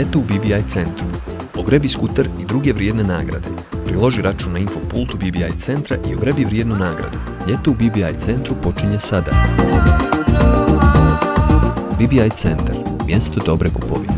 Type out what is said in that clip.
ljeto u BBI centru. Ogrebi skuter i druge vrijedne nagrade. Priloži račun na infopultu BBI centra i ogrebi vrijednu nagradu. Ljeto u BBI centru počinje sada. BBI centar. Mjesto dobre kupovine.